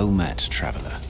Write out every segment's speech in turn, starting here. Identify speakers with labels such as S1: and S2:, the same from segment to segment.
S1: Well met, traveler.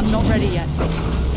S2: I'm not ready yet.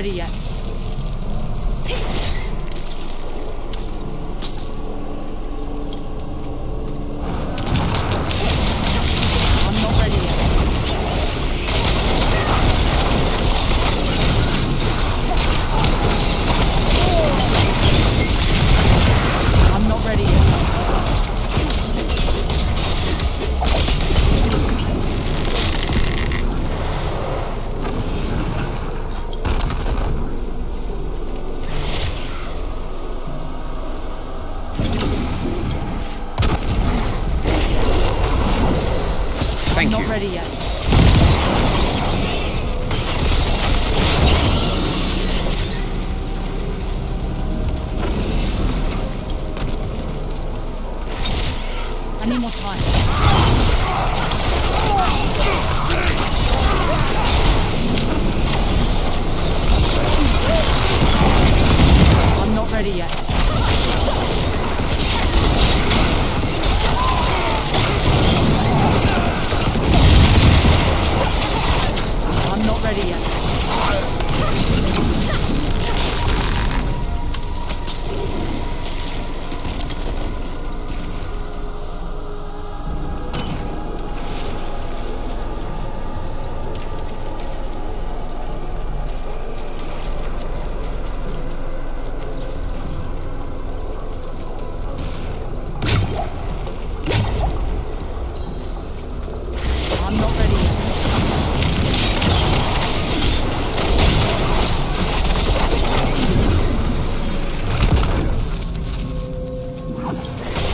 S2: Maria. Any more time.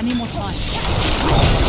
S2: I need more time.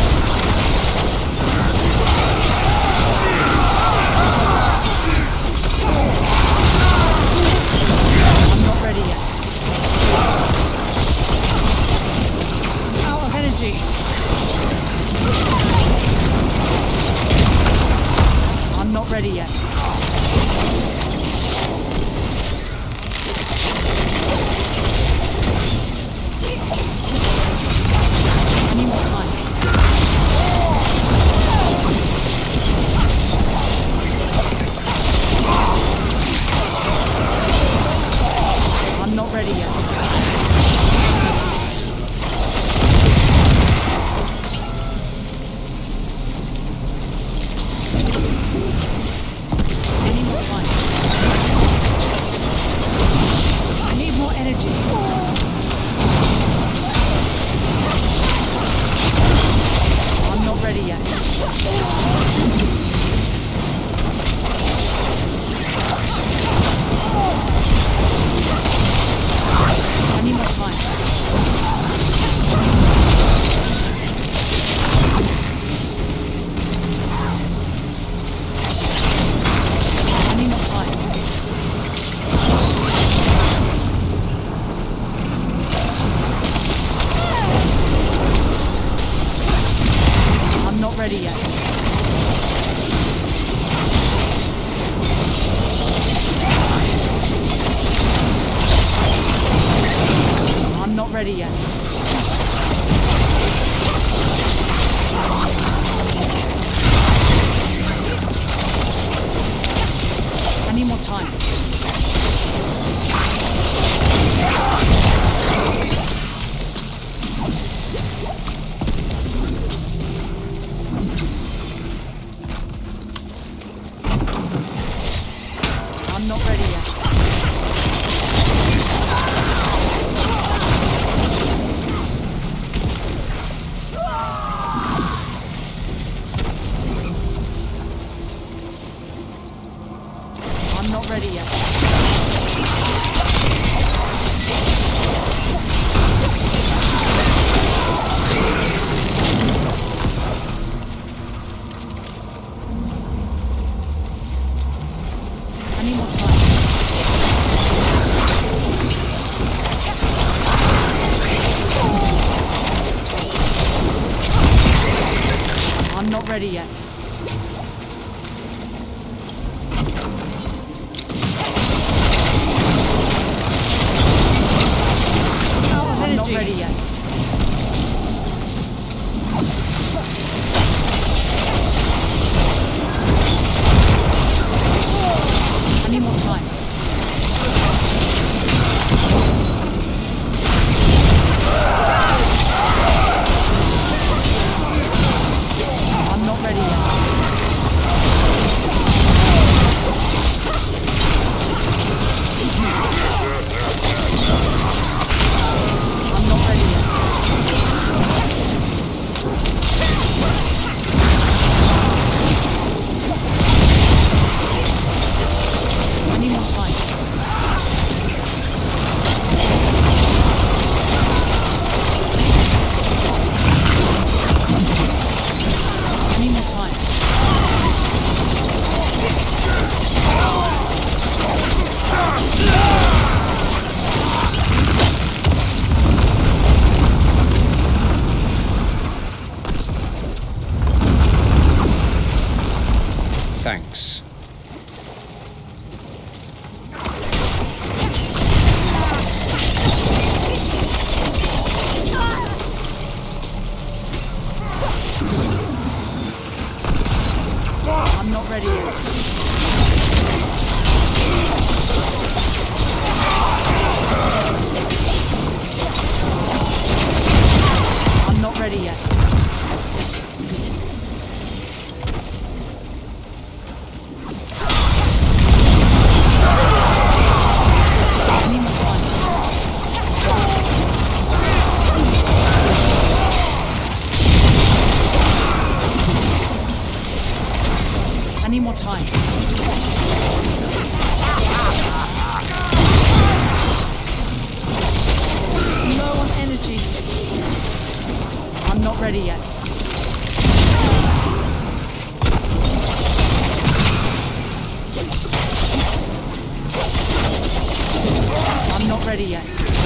S2: time. I'm not ready yet.
S3: I
S2: need more time. I'm not ready yet. teorías. Yes.